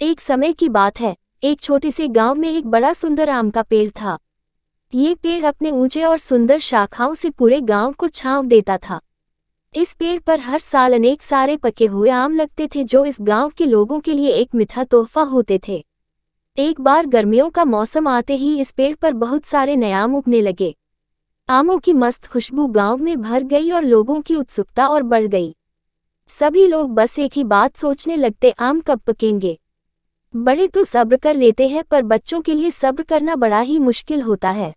एक समय की बात है। एक छोटे से गाँव में एक बड़ा सुंदर आम का पेड़ था। ये पेड़ अपने ऊँचे और सुंदर शाखाओं से पूरे गाँव को छांव देता था। इस पेड़ पर हर साल अनेक सारे पके हुए आम लगते थे जो इस गाँव के लोगों के लिए एक मिठा तोहफा होते थे। एक बार गर्मियों का मौसम आते ही इस पेड़ पर बहुत सारे नए आम उगने लगे। आमों की मस्त खुशबू गाँव में भर गई और लोगों की उत्सुकता और बढ़ गई। सभी लोग बस एक ही बात सोचने लगते, आम कब पकेंगे? बड़े तो सब्र कर लेते हैं, पर बच्चों के लिए सब्र करना बड़ा ही मुश्किल होता है।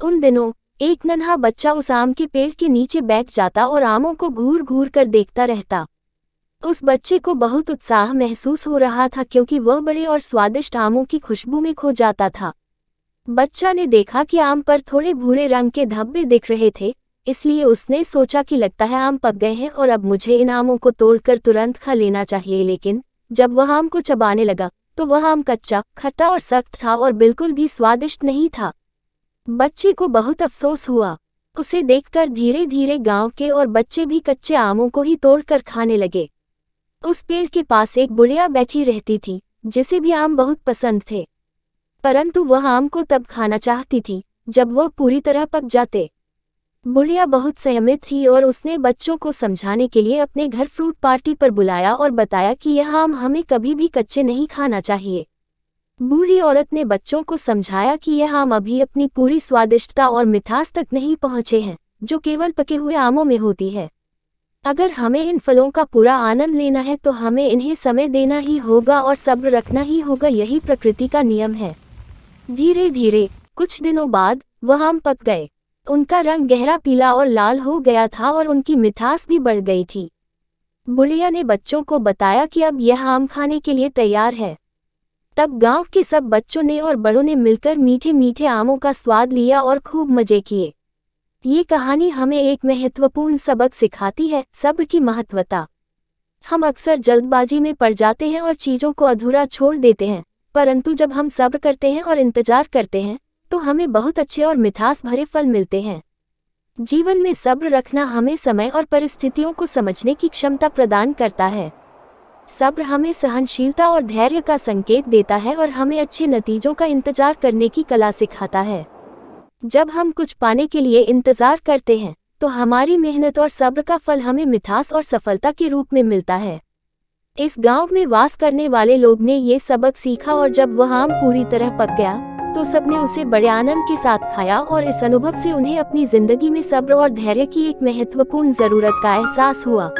उन दिनों, एक नन्हा बच्चा उस आम के पेड़ के नीचे बैठ जाता और आमों को घूर घूर कर देखता रहता। उस बच्चे को बहुत उत्साह महसूस हो रहा था, क्योंकि वह बड़े और स्वादिष्ट आमों की खुशबू में खो जाता था। बच्चा ने देखा कि आम पर थोड़े भूरे रंग के धब्बे दिख रहे थे, इसलिए उसने सोचा कि लगता है आम पक गए हैं और अब मुझे इन आमों को तोड़कर तुरंत खा लेना चाहिए, लेकिन जब वह आम को चबाने लगा तो वह आम कच्चा, खट्टा और सख्त था और बिल्कुल भी स्वादिष्ट नहीं था। बच्चे को बहुत अफसोस हुआ। उसे देखकर धीरे धीरे गाँव के और बच्चे भी कच्चे आमों को ही तोड़कर खाने लगे। उस पेड़ के पास एक बुढ़िया बैठी रहती थी, जिसे भी आम बहुत पसंद थे। परंतु वह आम को तब खाना चाहती थी, जब वह पूरी तरह पक जाते। बुढ़िया बहुत संयमित थी और उसने बच्चों को समझाने के लिए अपने घर फ्रूट पार्टी पर बुलाया और बताया कि यह आम हमें कभी भी कच्चे नहीं खाना चाहिए। बूढ़ी औरत ने बच्चों को समझाया कि यह आम अभी अपनी पूरी स्वादिष्टता और मिठास तक नहीं पहुँचे हैं, जो केवल पके हुए आमों में होती है। अगर हमें इन फलों का पूरा आनंद लेना है तो हमें इन्हें समय देना ही होगा और सब्र रखना ही होगा, यही प्रकृति का नियम है। धीरे धीरे कुछ दिनों बाद, वह आम पक गए। उनका रंग गहरा पीला और लाल हो गया था और उनकी मिठास भी बढ़ गई थी। बुढ़िया ने बच्चों को बताया कि अब यह आम खाने के लिए तैयार है। तब गाँव के सब बच्चों ने और बड़ों ने मिलकर मीठे मीठे आमों का स्वाद लिया और खूब मज़े किए। ये कहानी हमें एक महत्वपूर्ण सबक सिखाती है सब्र की महत्वता। हम अक्सर जल्दबाजी में पड़ जाते हैं और चीज़ों को अधूरा छोड़ देते हैं, परंतु जब हम सब्र करते हैं और इंतज़ार करते हैं तो हमें बहुत अच्छे और मिठास भरे फल मिलते हैं। जीवन में सब्र रखना हमें समय और परिस्थितियों को समझने की क्षमता प्रदान करता है। सब्र हमें सहनशीलता और धैर्य का संकेत देता है और हमें अच्छे नतीजों का इंतज़ार करने की कला सिखाता है। जब हम कुछ पाने के लिए इंतज़ार करते हैं तो हमारी मेहनत और सब्र का फल हमें मिठास और सफलता के रूप में मिलता है। इस गाँव में वास करने वाले लोग ने ये सबक सीखा और जब वह आम पूरी तरह पक गया तो सबने उसे बड़े आनंद के साथ खाया और इस अनुभव से उन्हें अपनी ज़िंदगी में सब्र और धैर्य की एक महत्वपूर्ण ज़रूरत का एहसास हुआ।